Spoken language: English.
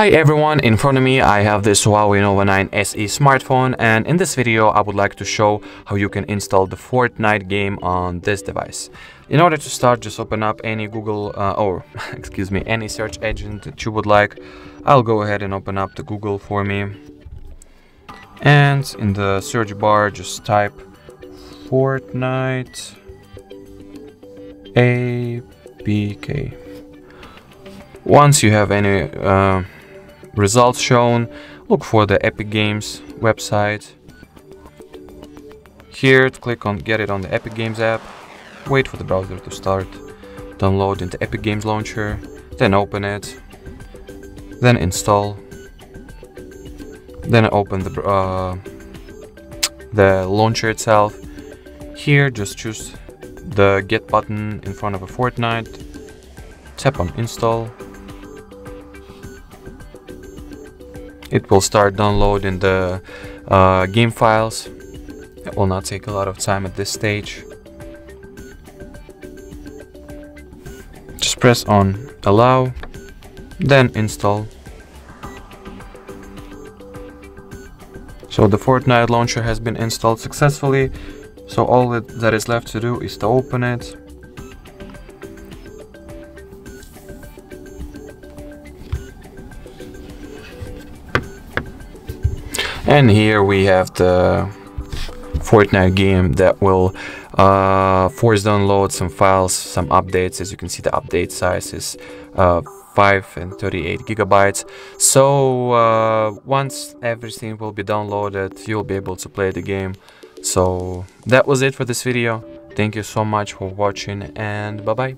Hi everyone, in front of me I have this Huawei Nova 9 SE smartphone and in this video I would like to show how you can install the Fortnite game on this device. In order to start just open up any Google uh, or excuse me any search engine that you would like. I'll go ahead and open up the Google for me and in the search bar just type Fortnite APK. Once you have any uh, results shown, look for the Epic Games website. Here, click on get it on the Epic Games app, wait for the browser to start, download into Epic Games Launcher, then open it, then install, then open the, uh, the launcher itself. Here, just choose the get button in front of a Fortnite, tap on install, it will start downloading the uh, game files. It will not take a lot of time at this stage. Just press on allow, then install. So the Fortnite launcher has been installed successfully. So all that is left to do is to open it and here we have the Fortnite game that will uh, force download some files, some updates. As you can see, the update size is uh, 5 and 38 gigabytes. So uh, once everything will be downloaded, you'll be able to play the game. So that was it for this video. Thank you so much for watching and bye bye.